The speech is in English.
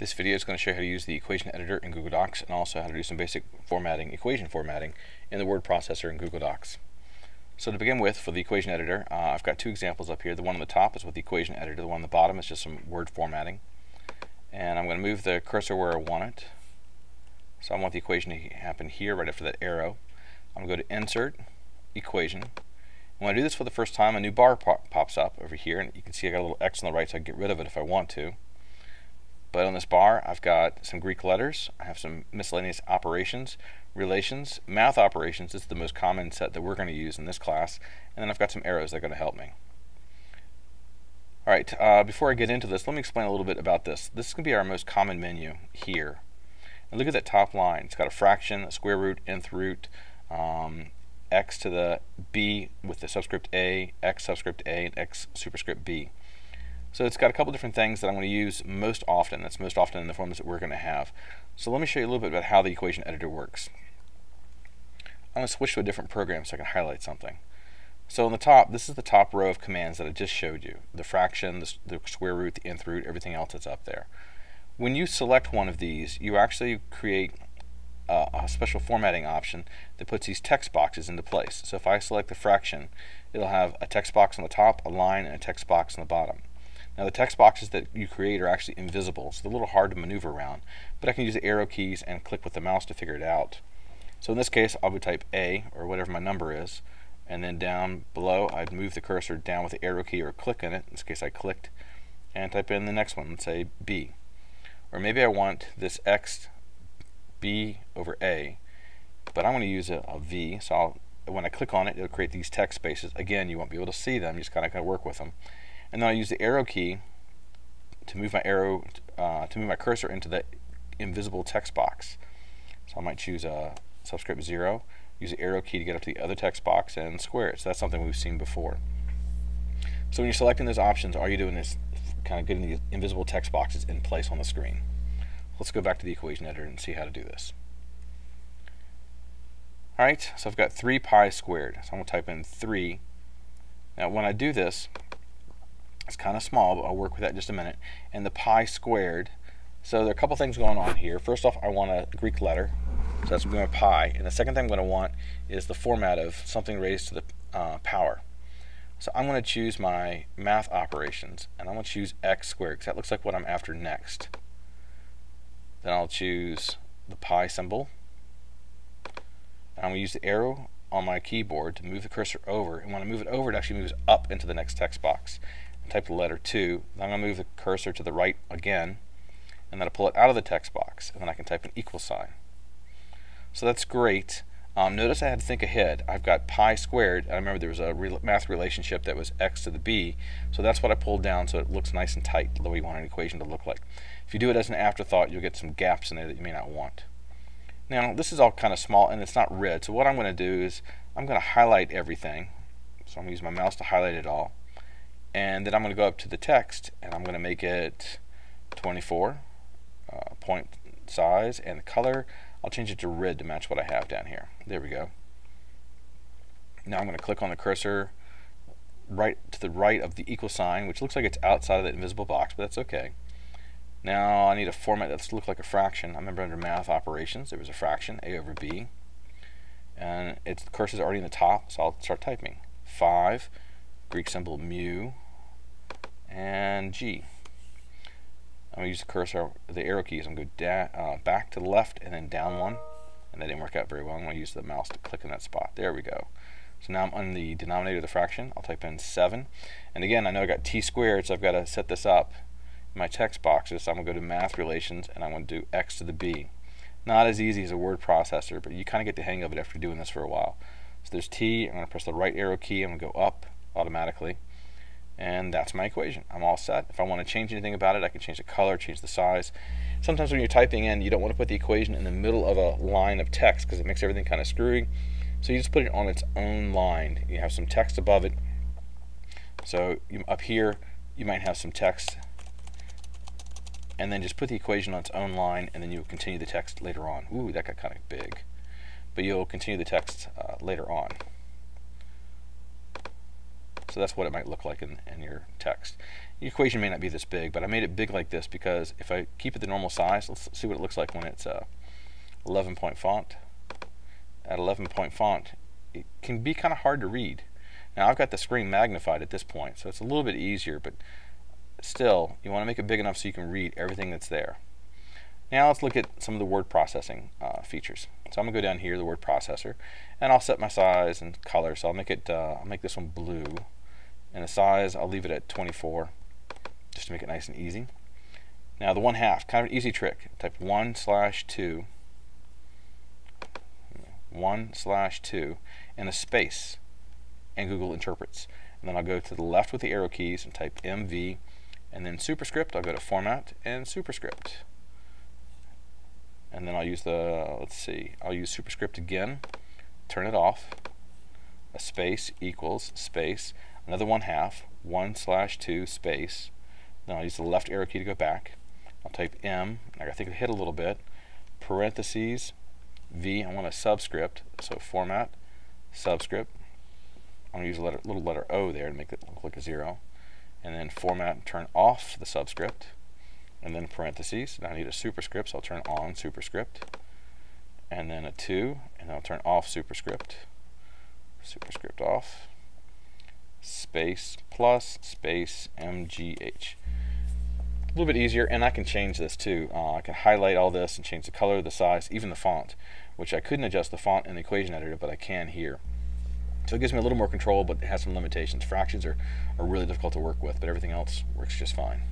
This video is going to show you how to use the equation editor in Google Docs and also how to do some basic formatting, equation formatting in the word processor in Google Docs. So to begin with, for the equation editor, uh, I've got two examples up here. The one on the top is with the equation editor. The one on the bottom is just some word formatting. And I'm going to move the cursor where I want it. So I want the equation to happen here right after that arrow. I'm going to go to Insert, Equation. And when I do this for the first time, a new bar pop pops up over here. And you can see I got a little X on the right, so I can get rid of it if I want to. But on this bar, I've got some Greek letters. I have some miscellaneous operations, relations, math operations. This is the most common set that we're going to use in this class. And then I've got some arrows that are going to help me. All right, uh, before I get into this, let me explain a little bit about this. This is going to be our most common menu here. And look at that top line. It's got a fraction, a square root, nth root, um, x to the b with the subscript a, x subscript a, and x superscript b. So it's got a couple different things that I'm going to use most often. That's most often in the forms that we're going to have. So let me show you a little bit about how the equation editor works. I'm going to switch to a different program so I can highlight something. So on the top, this is the top row of commands that I just showed you. The fraction, the, the square root, the nth root, everything else that's up there. When you select one of these, you actually create a special formatting option that puts these text boxes into place. So if I select the fraction, it'll have a text box on the top, a line, and a text box on the bottom. Now the text boxes that you create are actually invisible, so they're a little hard to maneuver around, but I can use the arrow keys and click with the mouse to figure it out. So in this case, I would type A, or whatever my number is, and then down below, I'd move the cursor down with the arrow key or click in it. In this case, I clicked, and type in the next one, let's say B. Or maybe I want this X, B over A, but I'm going to use a, a V, so I'll, when I click on it, it'll create these text spaces. Again, you won't be able to see them, you just kind of, kind of work with them and then I use the arrow key to move my arrow uh, to move my cursor into the invisible text box. So I might choose a subscript 0, use the arrow key to get up to the other text box and square it. So that's something we've seen before. So when you're selecting those options, all you're doing is kind of getting the invisible text boxes in place on the screen. Let's go back to the equation editor and see how to do this. Alright, so I've got 3 pi squared. So I'm going to type in 3. Now when I do this, it's kind of small, but I'll work with that in just a minute. And the pi squared. So there are a couple things going on here. First off, I want a Greek letter. So that's going to be pi. And the second thing I'm going to want is the format of something raised to the uh, power. So I'm going to choose my math operations. And I'm going to choose x squared because that looks like what I'm after next. Then I'll choose the pi symbol. And I'm going to use the arrow on my keyboard to move the cursor over. And when I move it over, it actually moves up into the next text box type the letter 2. Then I'm going to move the cursor to the right again, and then I'll pull it out of the text box, and then I can type an equal sign. So that's great. Um, notice I had to think ahead. I've got pi squared. I remember there was a re math relationship that was x to the b, so that's what I pulled down so it looks nice and tight, the way you want an equation to look like. If you do it as an afterthought, you'll get some gaps in there that you may not want. Now, this is all kind of small, and it's not red, so what I'm going to do is I'm going to highlight everything. So I'm going to use my mouse to highlight it all and then I'm going to go up to the text and I'm going to make it 24 uh, point size and the color. I'll change it to red to match what I have down here. There we go. Now I'm going to click on the cursor right to the right of the equal sign which looks like it's outside of the invisible box but that's okay. Now I need a format that's look like a fraction. I remember under math operations there was a fraction a over b. And its the cursor's already in the top so I'll start typing. 5 Greek symbol mu, and G. I'm going to use the cursor, the arrow keys. I'm going to go uh, back to the left and then down one. And that didn't work out very well. I'm going to use the mouse to click in that spot. There we go. So now I'm on the denominator of the fraction. I'll type in 7. And again, I know I got t squared, so I've got to set this up in my text boxes. So I'm going to go to math relations, and I'm going to do x to the b. Not as easy as a word processor, but you kind of get the hang of it after doing this for a while. So there's t. I'm going to press the right arrow key. I'm going to go up automatically. And that's my equation. I'm all set. If I want to change anything about it, I can change the color, change the size. Sometimes when you're typing in, you don't want to put the equation in the middle of a line of text because it makes everything kind of screwy. So you just put it on its own line. You have some text above it. So you, up here, you might have some text and then just put the equation on its own line and then you'll continue the text later on. Ooh, that got kind of big. But you'll continue the text uh, later on. So that's what it might look like in, in your text. The equation may not be this big, but I made it big like this because if I keep it the normal size, let's see what it looks like when it's a 11 point font. At 11 point font, it can be kind of hard to read. Now I've got the screen magnified at this point, so it's a little bit easier, but still, you want to make it big enough so you can read everything that's there. Now let's look at some of the word processing uh, features. So I'm gonna go down here, the word processor, and I'll set my size and color. So I'll make it, uh, I'll make this one blue, and the size I'll leave it at 24, just to make it nice and easy. Now the one half, kind of an easy trick. Type one slash two, one slash two, and a space, and Google interprets. And then I'll go to the left with the arrow keys and type MV, and then superscript. I'll go to Format and Superscript and then I'll use the, let's see, I'll use superscript again, turn it off, a space equals space, another one half, one slash two space, then I'll use the left arrow key to go back, I'll type M, I think it hit a little bit, parentheses, V, I want a subscript, so format, subscript, I'm to use a letter, little letter O there to make it look like a zero, and then format and turn off the subscript, and then parentheses. Now I need a superscript, so I'll turn on superscript, and then a 2, and I'll turn off superscript, superscript off, space plus space mgh. A little bit easier, and I can change this too. Uh, I can highlight all this and change the color, the size, even the font, which I couldn't adjust the font in the equation editor, but I can here. So it gives me a little more control, but it has some limitations. Fractions are, are really difficult to work with, but everything else works just fine.